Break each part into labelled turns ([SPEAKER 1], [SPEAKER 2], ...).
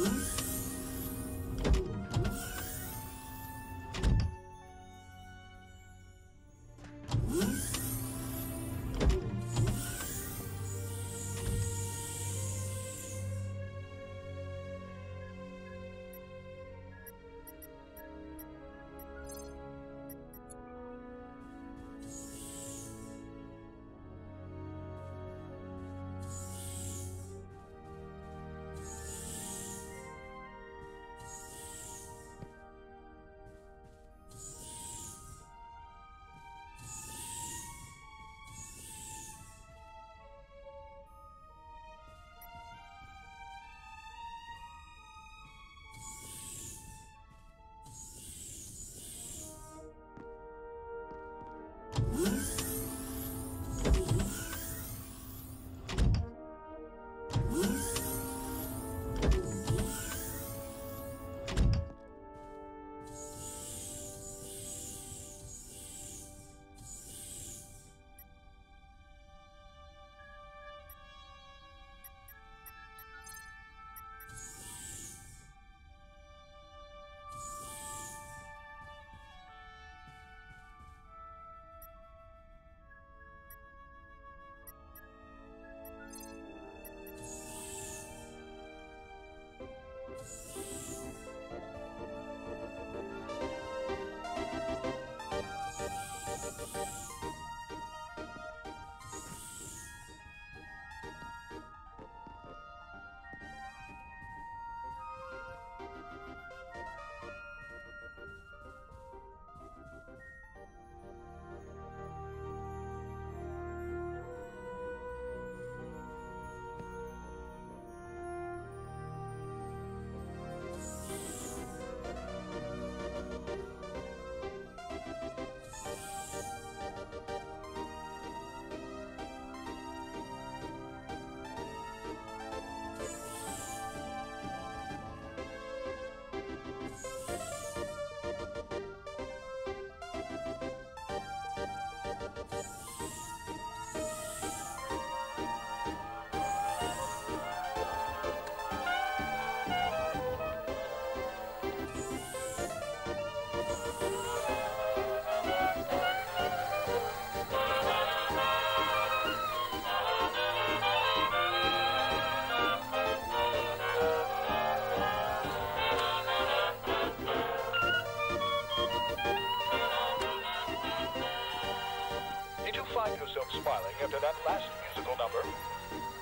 [SPEAKER 1] Ooh. Smiling after that last musical number?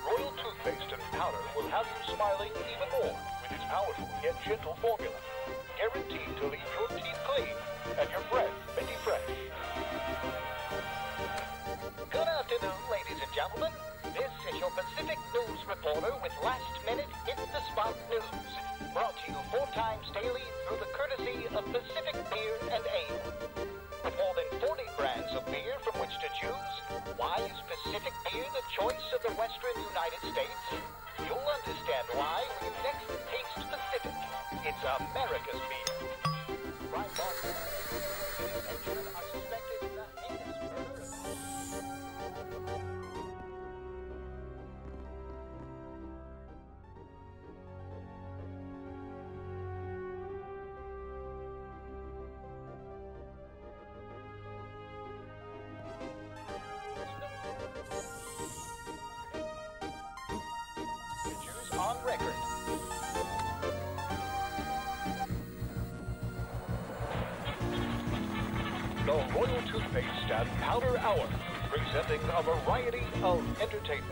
[SPEAKER 1] Royal toothpaste and powder will have you smiling even more with its powerful yet gentle formula. Guaranteed to leave your teeth clean and your breath minty fresh.
[SPEAKER 2] Good afternoon, ladies and gentlemen. This is your Pacific News reporter with last minute
[SPEAKER 1] Toothpaste and Powder Hour, presenting a variety of entertainment.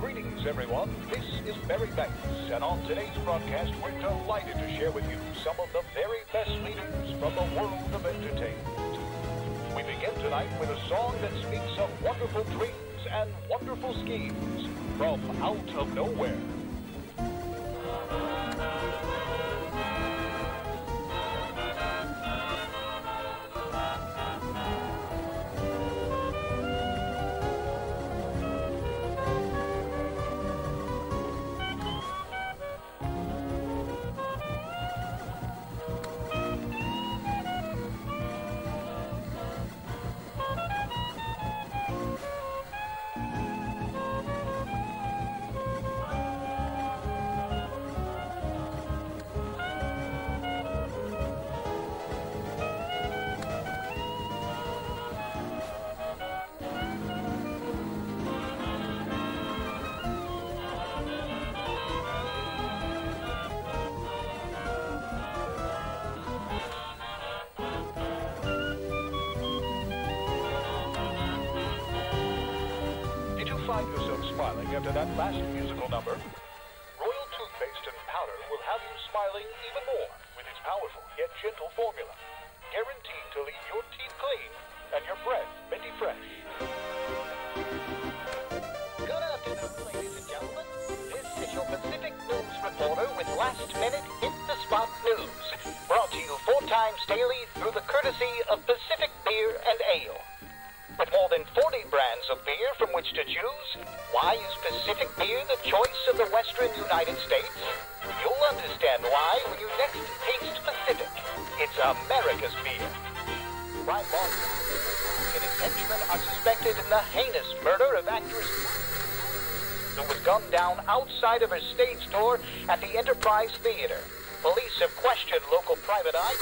[SPEAKER 1] Greetings, everyone. This is Barry Banks, and on today's broadcast, we're delighted to share with you some of the very best leaders from the world of entertainment. We begin tonight with a song that speaks of wonderful dreams and wonderful schemes from out of nowhere. Smiling after that last musical number? Royal Toothpaste and Powder will have you smiling even more with its powerful yet gentle formula. Guaranteed to leave your teeth clean and your breath minty fresh.
[SPEAKER 2] Good afternoon, ladies and gentlemen. This is your Pacific News reporter with last minute hit the spot news. Brought to you four times daily through the courtesy of Pacific Beer and Ale. More than 40 brands of beer from which to choose, why is Pacific Beer the choice of the Western United States? You'll understand why when you next taste Pacific. It's America's beer. Brian Boston his henchmen are suspected in the heinous murder of actress who was gunned down outside of her stage door at the Enterprise Theater. Police have questioned local private eye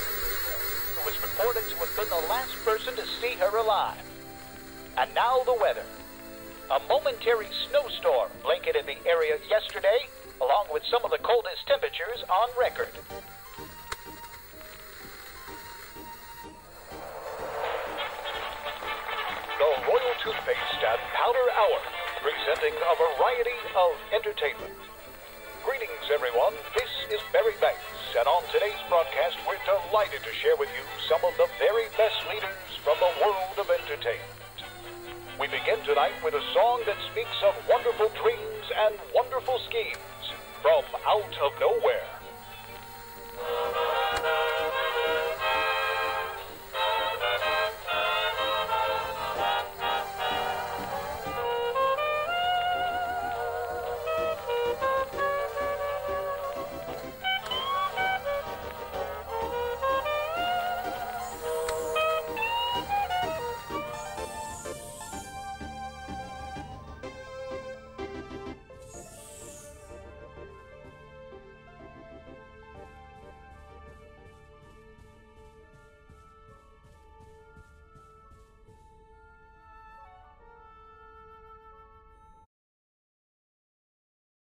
[SPEAKER 2] who was reported to have been the last person to see her alive. And now the weather. A momentary snowstorm blanketed the area yesterday, along with some of the coldest temperatures on record.
[SPEAKER 1] The Royal Toothpaste and Powder Hour, presenting a variety of entertainment. Greetings, everyone. This is Barry Banks, and on today's broadcast, we're delighted to share with you some of